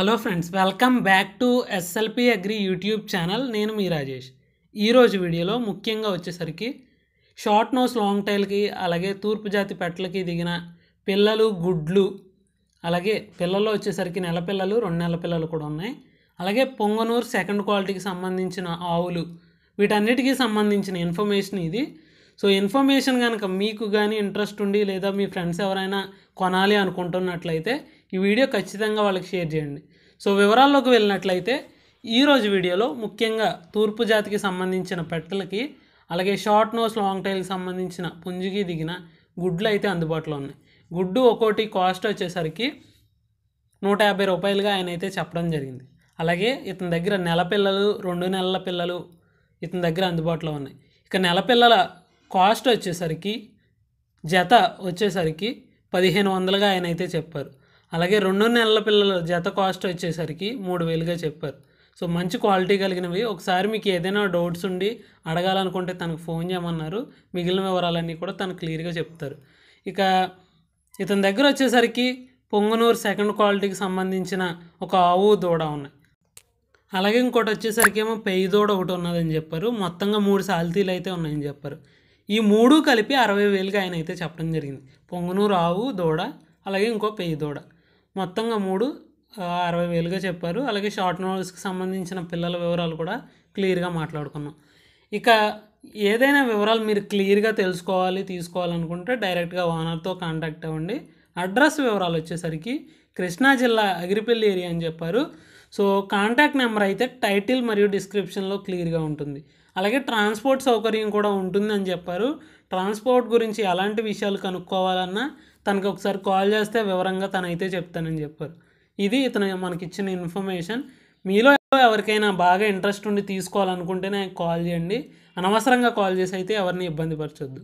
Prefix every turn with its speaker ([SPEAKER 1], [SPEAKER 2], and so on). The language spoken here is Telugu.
[SPEAKER 1] Hello friends welcome back to SLP agri YouTube channel. నేను మీ రాజేష్. ఈరోజు వీడియోలో ముఖ్యంగా వచ్చేసరికి షార్ట్ నోస్ లాంగ్ టైల్కి అలాగే తూర్పు జాతి పెట్టలకి దిగిన పిల్లలు గుడ్లు అలాగే పిల్లల్లో వచ్చేసరికి నెల పిల్లలు రెండు నెల పిల్లలు కూడా ఉన్నాయి. అలాగే పొంగనూరు సెకండ్ క్వాలిటీకి సంబంధించిన ఆవులు వీటన్నిటికీ సంబంధించిన ఇన్ఫర్మేషన్ ఇది. సో ఇన్ఫర్మేషన్ కనుక మీకు కానీ ఇంట్రెస్ట్ ఉండి లేదా మీ ఫ్రెండ్స్ ఎవరైనా కొనాలి అనుకుంటున్నట్లయితే ఈ వీడియో ఖచ్చితంగా వాళ్ళకి షేర్ చేయండి. సో వివరాల్లోకి వెళ్ళినట్లయితే ఈరోజు వీడియోలో ముఖ్యంగా తూర్పు జాతికి సంబంధించిన పెట్టలకి అలాగే షార్ట్ నోస్ లాంగ్ టైల్కి సంబంధించిన పుంజుకి దిగిన గుడ్లు అయితే అందుబాటులో ఉన్నాయి. గుడ్డు ఒక్కోటి కాస్ట్ వచ్చేసరికి నూట యాభై రూపాయలుగా ఆయన అయితే చెప్పడం జరిగింది. అలాగే ఇతని దగ్గర నెల పిల్లలు రెండు నెలల పిల్లలు ఇతని దగ్గర అందుబాటులో ఉన్నాయి. ఇక నెల పిల్లల కాస్ట్ వచ్చేసరికి జత వచ్చేసరికి పదిహేను వందలుగా ఆయన అయితే చెప్పారు. అలాగే రెండు నెలల పిల్లల జత కాస్ట్ వచ్చేసరికి మూడు వేలుగా చెప్పారు. సో మంచి క్వాలిటీ కలిగినవి. ఒకసారి మీకు ఏదైనా డౌట్స్ ఉండి అడగాలనుకుంటే తనకు ఫోన్ చేయమన్నారు. మిగిలిన వివరాలన్నీ కూడా తను క్లియర్గా చెప్తారు. ఇక ఇతని దగ్గర వచ్చేసరికి పొంగనూరు సెకండ్ క్వాలిటీకి సంబంధించిన ఒక ఆవు దూడ ఉన్నాయి. అలాగే ఇంకోటి వచ్చేసరికి ఏమో పెయ్యి దూడ ఒకటి ఉన్నదని చెప్పారు. మొత్తంగా మూడు సాల్తీలు అయితే ఉన్నాయని చెప్పారు. ఈ మూడు కలిపి అరవై వేలుగా ఆయన అయితే చెప్పడం జరిగింది. పొంగును ఆవు దూడ అలాగే ఇంకో పెయ్యి దూడ. మొత్తంగా మూడు అరవై వేలుగా చెప్పారు. అలాగే షార్ట్ నోట్స్కి సంబంధించిన పిల్లల వివరాలు కూడా క్లియర్గా మాట్లాడుకున్నాం. ఇక ఏదైనా వివరాలు మీరు క్లియర్గా తెలుసుకోవాలి తీసుకోవాలనుకుంటే డైరెక్ట్గా ఓనర్తో కాంటాక్ట్ అవ్వండి. అడ్రస్ వివరాలు వచ్చేసరికి కృష్ణా జిల్లా అగిరిపల్లి ఏరియా అని చెప్పారు. సో కాంటాక్ట్ నెంబర్ అయితే టైటిల్ మరియు డిస్క్రిప్షన్లో క్లియర్గా ఉంటుంది. అలాగే ట్రాన్స్పోర్ట్ సౌకర్యం కూడా ఉంటుందని చెప్పారు. ట్రాన్స్పోర్ట్ గురించి ఎలాంటి విషయాలు కనుక్కోవాలన్నా తనకు ఒకసారి కాల్ చేస్తే వివరంగా తనైతే చెప్తానని చెప్పారు. ఇది ఇతను మనకి ఇచ్చిన ఇన్ఫర్మేషన్. మీలో ఎవరికైనా బాగా ఇంట్రెస్ట్ ఉండి తీసుకోవాలనుకుంటేనే కాల్ చేయండి. అనవసరంగా కాల్ చేసి అయితే ఎవరిని ఇబ్బంది పరచొద్దు.